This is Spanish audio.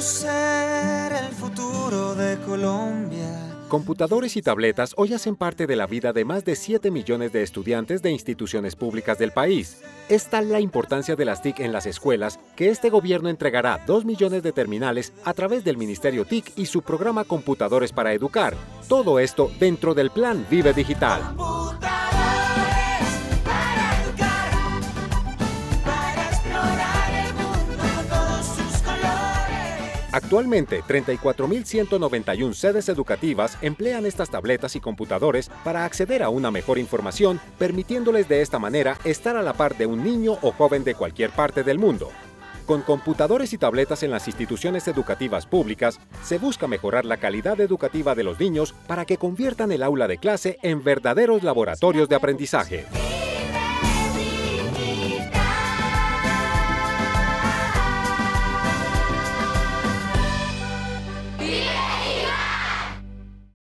ser el futuro de Colombia. Computadores y tabletas hoy hacen parte de la vida de más de 7 millones de estudiantes de instituciones públicas del país. Es tal la importancia de las TIC en las escuelas que este gobierno entregará 2 millones de terminales a través del Ministerio TIC y su programa Computadores para Educar. Todo esto dentro del Plan Vive Digital. Actualmente, 34.191 sedes educativas emplean estas tabletas y computadores para acceder a una mejor información, permitiéndoles de esta manera estar a la par de un niño o joven de cualquier parte del mundo. Con computadores y tabletas en las instituciones educativas públicas, se busca mejorar la calidad educativa de los niños para que conviertan el aula de clase en verdaderos laboratorios de aprendizaje.